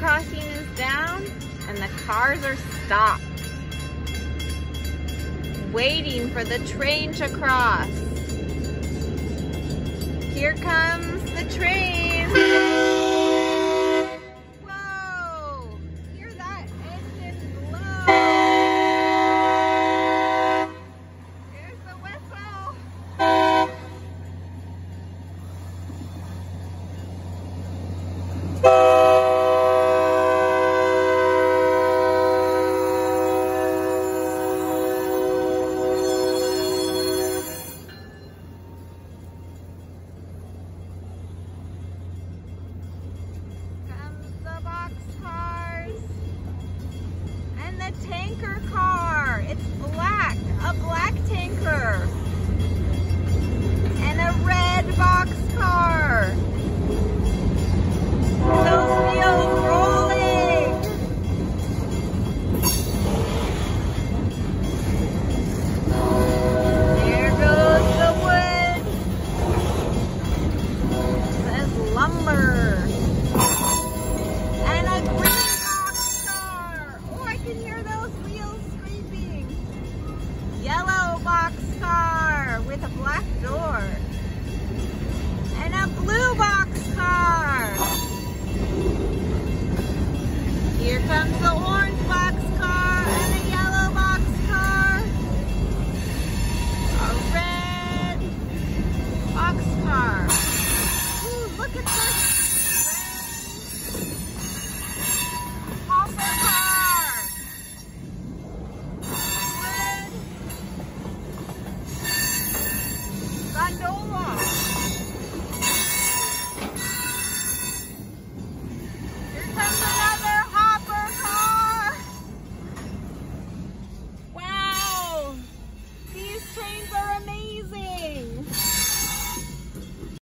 crossing is down and the cars are stopped. Waiting for the train to cross. Here comes the train. Whoa! Hear that engine blow. The whistle. Tanker car. It's black, Yellow boxcar with a black door. Here comes another hopper car. Wow. These trains are amazing.